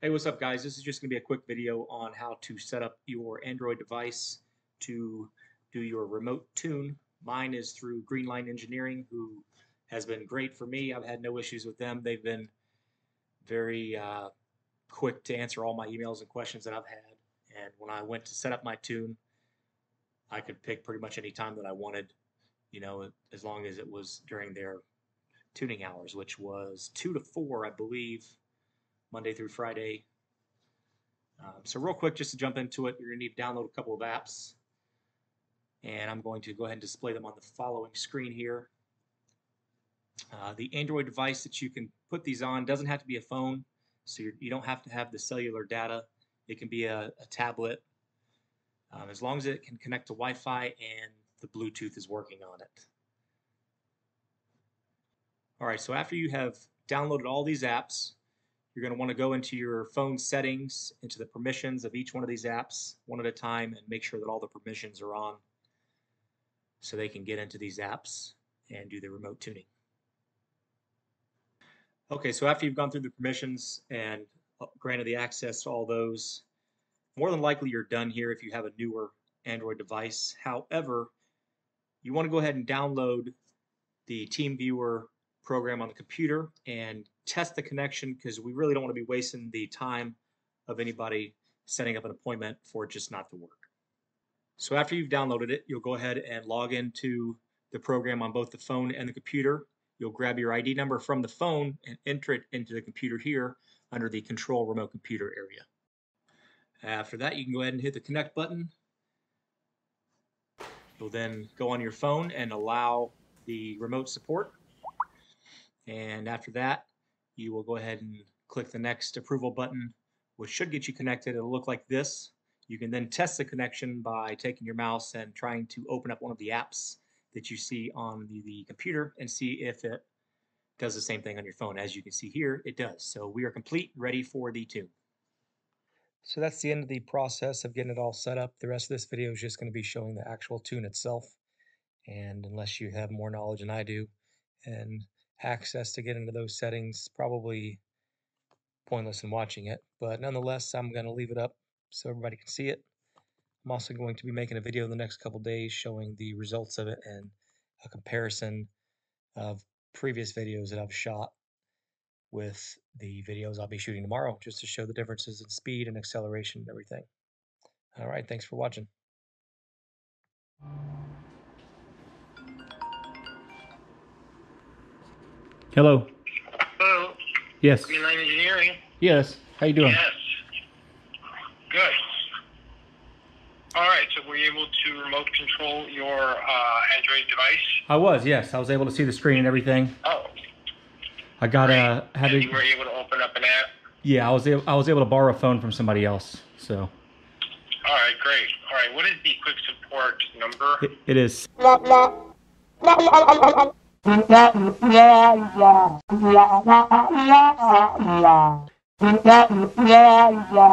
Hey, what's up guys? This is just going to be a quick video on how to set up your Android device to do your remote tune. Mine is through Greenline Engineering, who has been great for me. I've had no issues with them. They've been very uh, quick to answer all my emails and questions that I've had. And when I went to set up my tune, I could pick pretty much any time that I wanted, you know, as long as it was during their tuning hours, which was 2 to 4, I believe, Monday through Friday. Um, so real quick, just to jump into it, you're going to need to download a couple of apps. And I'm going to go ahead and display them on the following screen here. Uh, the Android device that you can put these on doesn't have to be a phone, so you're, you do not have to have the cellular data. It can be a, a tablet, um, as long as it can connect to Wi-Fi and the Bluetooth is working on it. Alright, so after you have downloaded all these apps, you're going to want to go into your phone settings, into the permissions of each one of these apps, one at a time, and make sure that all the permissions are on so they can get into these apps and do the remote tuning. Okay, so after you've gone through the permissions and uh, granted the access to all those, more than likely you're done here if you have a newer Android device. However, you want to go ahead and download the TeamViewer program on the computer and test the connection because we really don't want to be wasting the time of anybody setting up an appointment for it just not to work. So after you've downloaded it, you'll go ahead and log into the program on both the phone and the computer You'll grab your ID number from the phone and enter it into the computer here under the control remote computer area. After that, you can go ahead and hit the connect button. You'll then go on your phone and allow the remote support. And after that, you will go ahead and click the next approval button, which should get you connected. It'll look like this. You can then test the connection by taking your mouse and trying to open up one of the apps that you see on the, the computer and see if it does the same thing on your phone. As you can see here, it does. So we are complete, ready for the tune. So that's the end of the process of getting it all set up. The rest of this video is just going to be showing the actual tune itself. And unless you have more knowledge than I do and access to get into those settings, probably pointless in watching it. But nonetheless, I'm going to leave it up so everybody can see it. I'm also going to be making a video in the next couple days showing the results of it and a comparison of previous videos that I've shot with the videos I'll be shooting tomorrow just to show the differences in speed and acceleration and everything. All right, thanks for watching. Hello. Hello. Yes. Greenline Engineering. Yes. How you doing? Yes. Good. All right, so were you able to remote control your uh, Android device? I was. Yes, I was able to see the screen and everything. Oh. I got a. Uh, had and to, you were able to open up an app. Yeah, I was able. I was able to borrow a phone from somebody else. So. All right, great. All right, what is the quick support number? it, it is. Bunda iya iya iya iya iya Bunda iya iya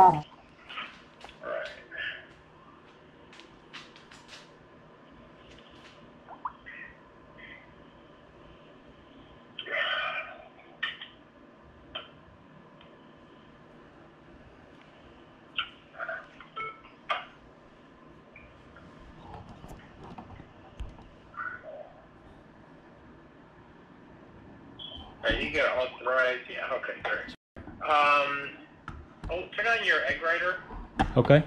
Yeah, okay, great. Um, oh, turn on your EggRider. Okay.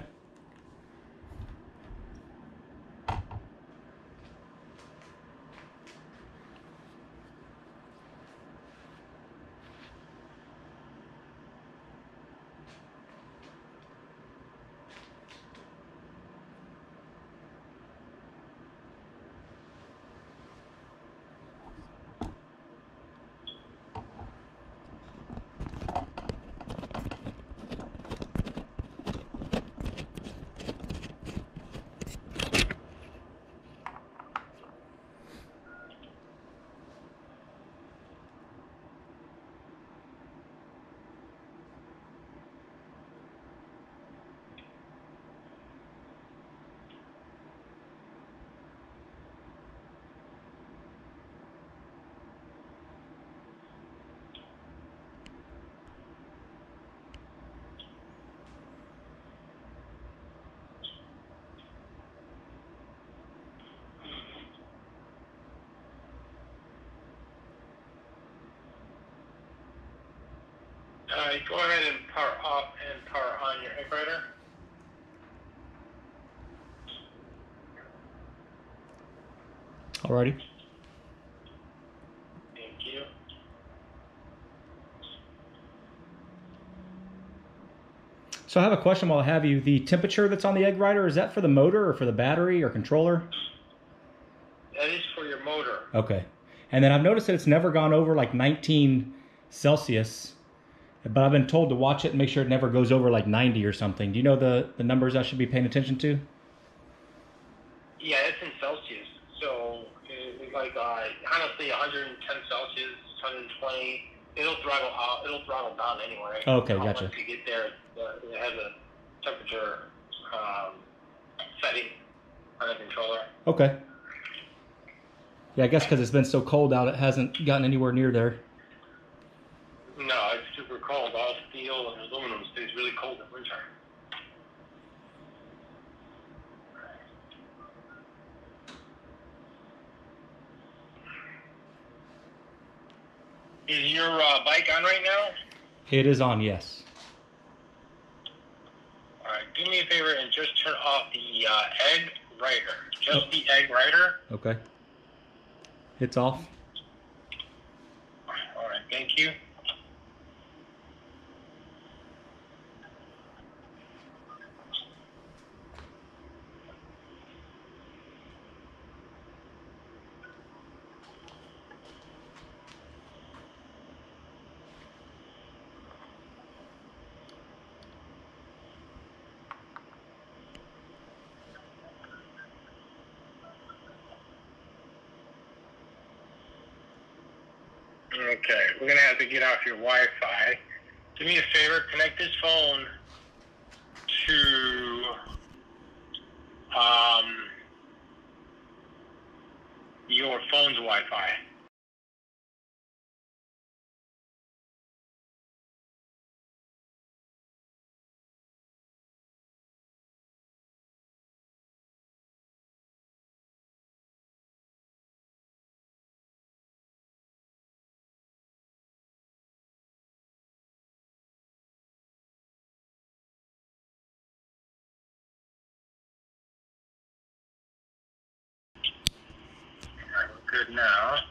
Uh, go ahead and power off and power on your EggRider. Alrighty. Thank you. So I have a question while I have you. The temperature that's on the EggRider, is that for the motor or for the battery or controller? That is for your motor. Okay. And then I've noticed that it's never gone over like 19 Celsius, but I've been told to watch it and make sure it never goes over like 90 or something. Do you know the, the numbers I should be paying attention to? Yeah, it's in Celsius. So, uh, like, uh, honestly, 110 Celsius, 120, it'll throttle out, it'll throttle down anyway. Okay, Uh, gotcha. Once you get there, it has a temperature um, setting on the controller. Okay. Yeah, I guess because it's been so cold out, it hasn't gotten anywhere near there. No, it's super cold. All steel and aluminum stays really cold in winter. Is your uh, bike on right now? It is on, yes. All right, do me a favor and just turn off the uh, egg writer. Just the EggRider. Okay. It's off. All right, thank you. Okay, we're gonna have to get off your Wi-Fi. Do me a favor, connect this phone to um, your phone's Wi-Fi. Now.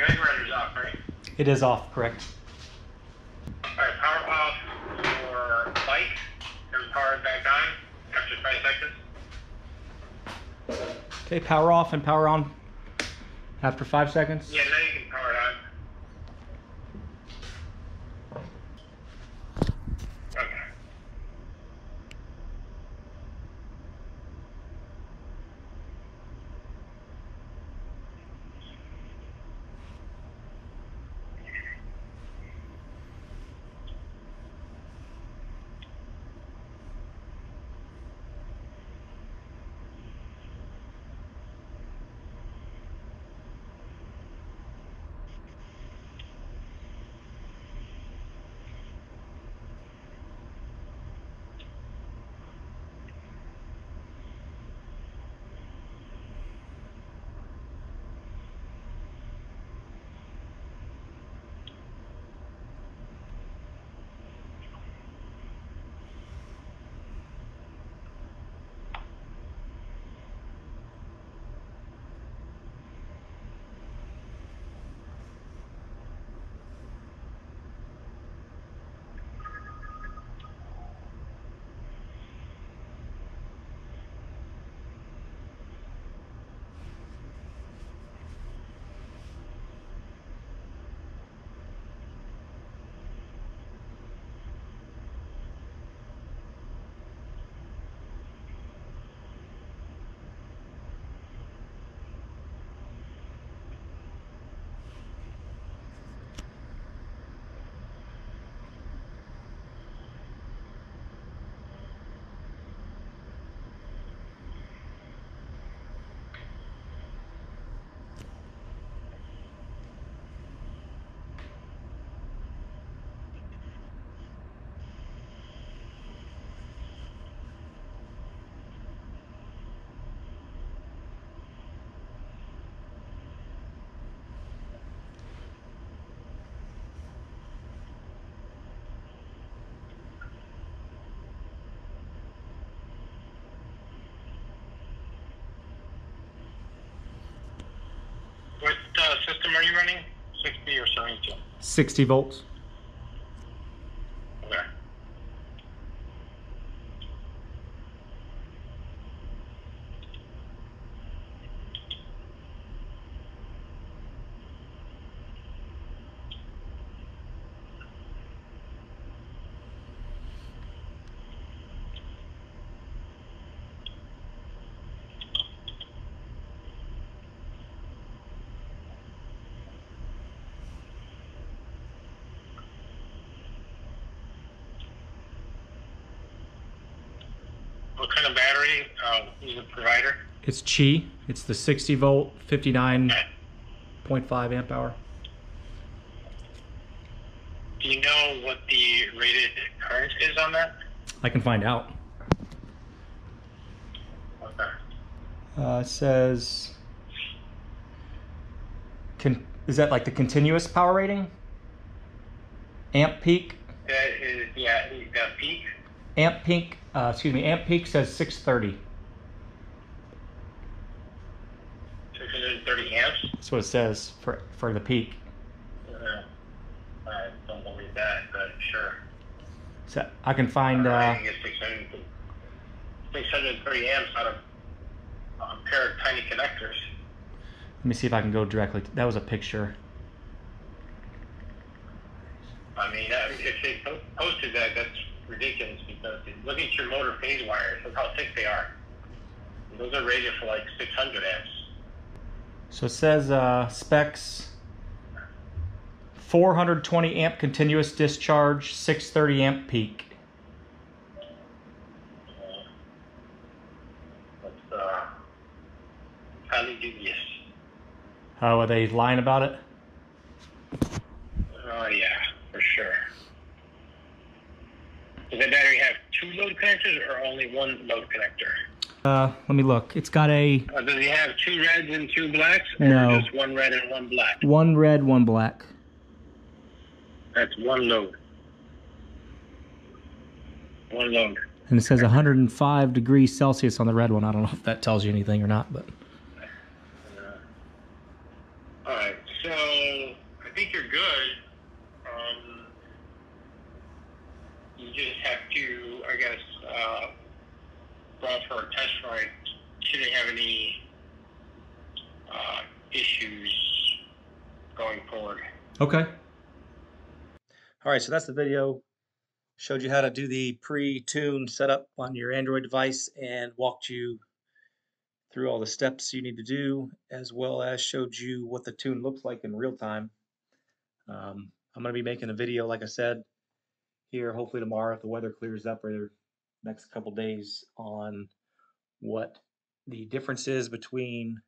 Your inverter's off, right? It is off, correct? All right, power off for bike and power back on after five seconds. Okay, power off and power on after five seconds. Yeah, system are you running? 6B or 72? 60 volts. Okay. What kind of battery uh, is the provider? It's Chi. It's the 60 volt, 59.5 amp hour. Do you know what the rated current is on that? I can find out. Okay. Uh, it says, con- is that like the continuous power rating? Amp peak? That is, yeah, the peak. Amp peak, uh, excuse me, amp peak says 630. 630 amps. That's what it says for, for the peak. Uh, I don't believe that, but sure. So I can find, uh, I can get 600, 630 amps out of a pair of tiny connectors. let me see if I can go directly. That was a picture. I mean, uh, if they posted that, that's ridiculous because look at your motor phase wires. Look how thick they are. Those are rated for like 600 amps. So it says uh, specs 420 amp continuous discharge, 630 amp peak. Uh, That's uh, highly dubious. Oh, are they lying about it? Oh yeah, for sure. Does that battery have two load connectors or only one load connector? Uh, let me look. It's got a Uh, does he have two reds and two blacks, or No. just one red and one black? one red, one black. That's one load. One load. And it says 105 degrees Celsius on the red one. I don't know if that tells you anything or not, but All right. So for a test ride. Shouldn't have any uh, issues going forward. Okay. All right, so that's the video. Showed you how to do the pre-tune setup on your Android device and walked you through all the steps you need to do, as well as showed you what the tune looks like in real time. Um, I'm going to be making a video, like I said, here hopefully tomorrow if the weather clears up or the next couple days on what the difference is between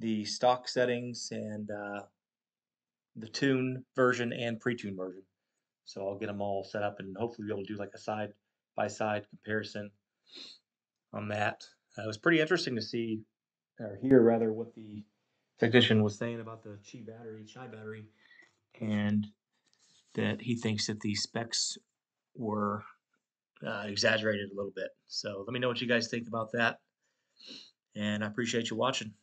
the stock settings and uh, the tune version and pre-tune version. So I'll get them all set up and hopefully be able to do like a side by side comparison on that. Uh, it was pretty interesting to see or hear rather what the technician was saying about the Chi battery, Chi battery, and that he thinks that the specs were uh, exaggerated a little bit. So let me know what you guys think about that. And I appreciate you watching.